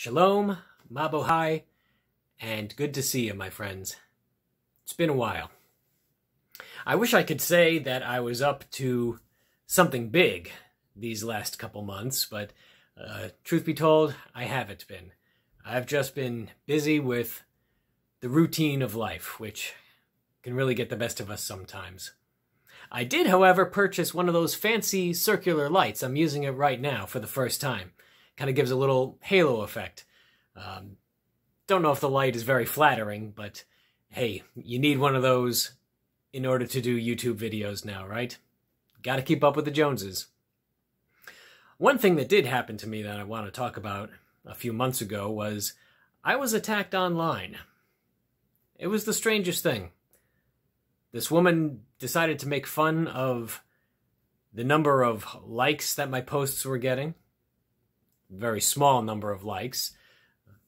Shalom, Mabuhay, and good to see you, my friends. It's been a while. I wish I could say that I was up to something big these last couple months, but uh, truth be told, I haven't been. I've just been busy with the routine of life, which can really get the best of us sometimes. I did, however, purchase one of those fancy circular lights. I'm using it right now for the first time. Kind of gives a little halo effect. Um, don't know if the light is very flattering, but hey, you need one of those in order to do YouTube videos now, right? Gotta keep up with the Joneses. One thing that did happen to me that I want to talk about a few months ago was I was attacked online. It was the strangest thing. This woman decided to make fun of the number of likes that my posts were getting. Very small number of likes,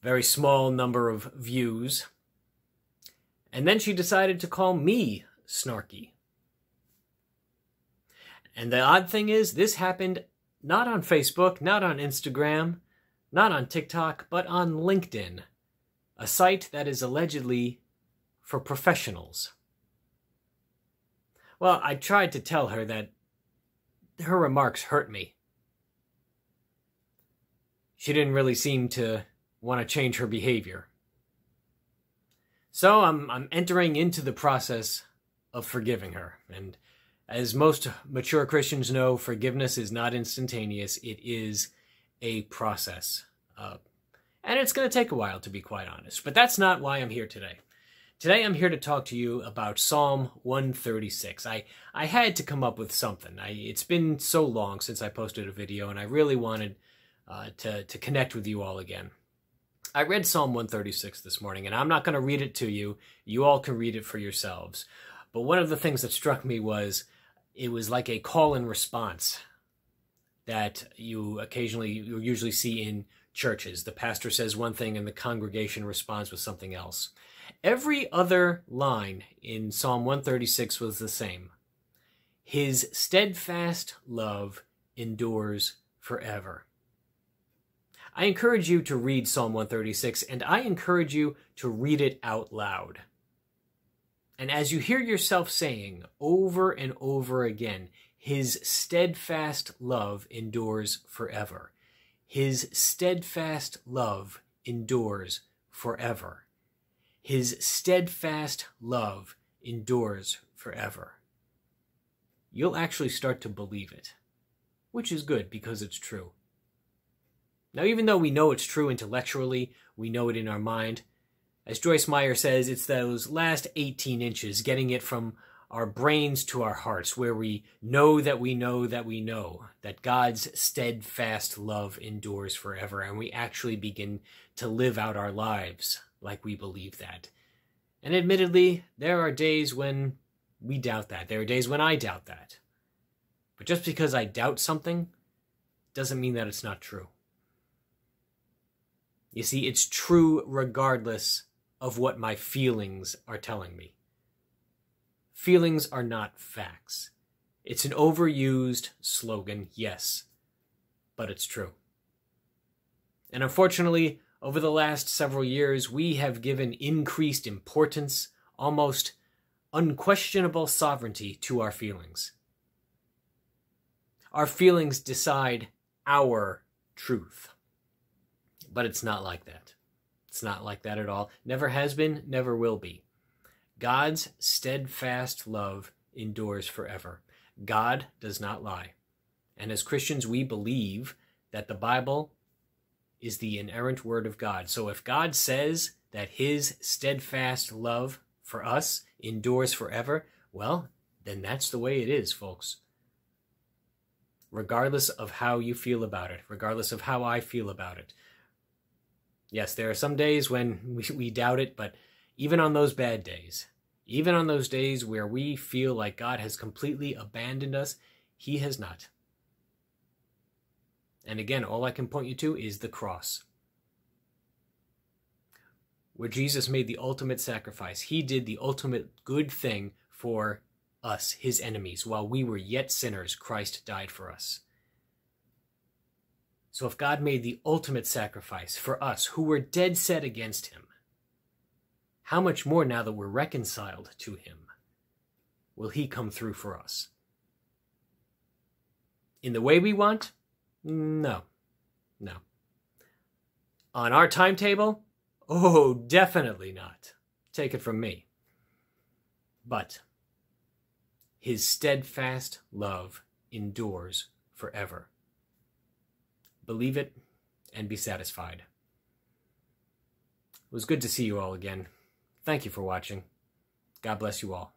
very small number of views. And then she decided to call me snarky. And the odd thing is, this happened not on Facebook, not on Instagram, not on TikTok, but on LinkedIn, a site that is allegedly for professionals. Well, I tried to tell her that her remarks hurt me. She didn't really seem to want to change her behavior. So I'm I'm entering into the process of forgiving her. And as most mature Christians know, forgiveness is not instantaneous. It is a process. Uh, and it's going to take a while, to be quite honest. But that's not why I'm here today. Today I'm here to talk to you about Psalm 136. I, I had to come up with something. I, it's been so long since I posted a video, and I really wanted uh, to, to connect with you all again. I read Psalm 136 this morning, and I'm not going to read it to you. You all can read it for yourselves. But one of the things that struck me was it was like a call and response that you occasionally, you usually see in churches. The pastor says one thing and the congregation responds with something else. Every other line in Psalm 136 was the same. His steadfast love endures forever. I encourage you to read Psalm 136, and I encourage you to read it out loud. And as you hear yourself saying over and over again, His steadfast love endures forever. His steadfast love endures forever. His steadfast love endures forever. You'll actually start to believe it, which is good because it's true. Now, even though we know it's true intellectually, we know it in our mind, as Joyce Meyer says, it's those last 18 inches, getting it from our brains to our hearts, where we know that we know that we know that God's steadfast love endures forever, and we actually begin to live out our lives like we believe that. And admittedly, there are days when we doubt that. There are days when I doubt that. But just because I doubt something doesn't mean that it's not true. You see, it's true regardless of what my feelings are telling me. Feelings are not facts. It's an overused slogan, yes, but it's true. And unfortunately, over the last several years, we have given increased importance, almost unquestionable sovereignty to our feelings. Our feelings decide our truth. But it's not like that. It's not like that at all. Never has been, never will be. God's steadfast love endures forever. God does not lie. And as Christians, we believe that the Bible is the inerrant word of God. So if God says that his steadfast love for us endures forever, well, then that's the way it is, folks. Regardless of how you feel about it, regardless of how I feel about it. Yes, there are some days when we, we doubt it, but even on those bad days, even on those days where we feel like God has completely abandoned us, He has not. And again, all I can point you to is the cross. Where Jesus made the ultimate sacrifice. He did the ultimate good thing for us, his enemies. While we were yet sinners, Christ died for us. So if God made the ultimate sacrifice for us who were dead set against him, how much more now that we're reconciled to him will he come through for us? In the way we want? No. No. On our timetable? Oh, definitely not. Take it from me. But his steadfast love endures forever. Believe it and be satisfied. It was good to see you all again. Thank you for watching. God bless you all.